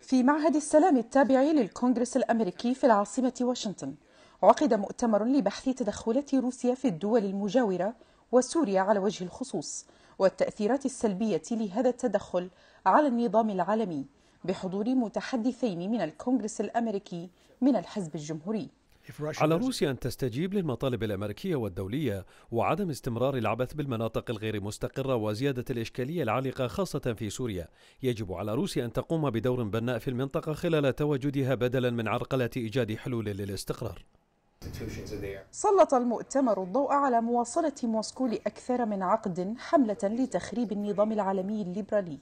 في معهد السلام التابع للكونغرس الأمريكي في العاصمة واشنطن عقد مؤتمر لبحث تدخلات روسيا في الدول المجاورة وسوريا على وجه الخصوص والتأثيرات السلبية لهذا التدخل على النظام العالمي بحضور متحدثين من الكونغرس الأمريكي من الحزب الجمهوري. على روسيا أن تستجيب للمطالب الأمريكية والدولية وعدم استمرار العبث بالمناطق الغير مستقرة وزيادة الإشكالية العالقة خاصة في سوريا. يجب على روسيا أن تقوم بدور بناء في المنطقة خلال تواجدها بدلا من عرقلة إيجاد حلول للاستقرار. سلط المؤتمر الضوء على مواصلة موسكو لأكثر من عقد حملة لتخريب النظام العالمي الليبرالي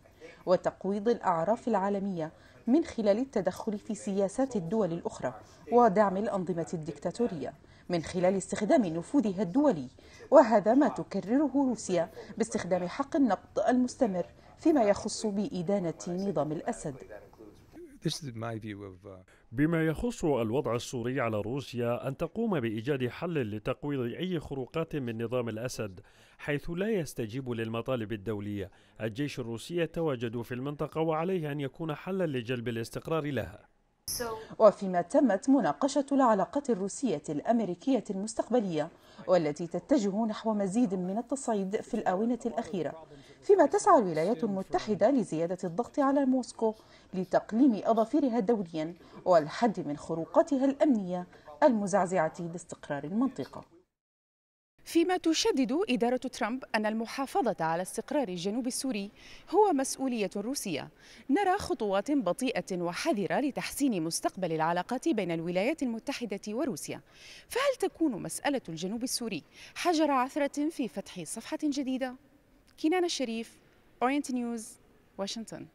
وتقويض الأعراف العالمية من خلال التدخل في سياسات الدول الأخرى ودعم الأنظمة الدكتاتورية من خلال استخدام نفوذها الدولي. وهذا ما تكرره روسيا باستخدام حق النقد المستمر فيما يخص بإدانة نظام الأسد. Uh, بما يخص الوضع السوري على روسيا أن تقوم بإيجاد حل لتقويض أي خروقات من نظام الأسد حيث لا يستجيب للمطالب الدولية. الجيش الروسي يتواجد في المنطقة وعليه أن يكون حلا لجلب الاستقرار لها. وفيما تمت مناقشة العلاقات الروسية الأمريكية المستقبلية والتي تتجه نحو مزيد من التصعيد في الآونة الأخيرة. فيما تسعى الولايات المتحدة لزيادة الضغط على موسكو لتقليم أظافرها دوليا والحد من خروقاتها الأمنية المزعزعة لاستقرار المنطقة. فيما تشدد إدارة ترامب أن المحافظة على استقرار الجنوب السوري هو مسؤولية روسية. نرى خطوات بطيئة وحذرة لتحسين مستقبل العلاقات بين الولايات المتحدة وروسيا. فهل تكون مسألة الجنوب السوري حجر عثرة في فتح صفحة جديدة؟ كنان الشريف أورينت نيوز واشنطن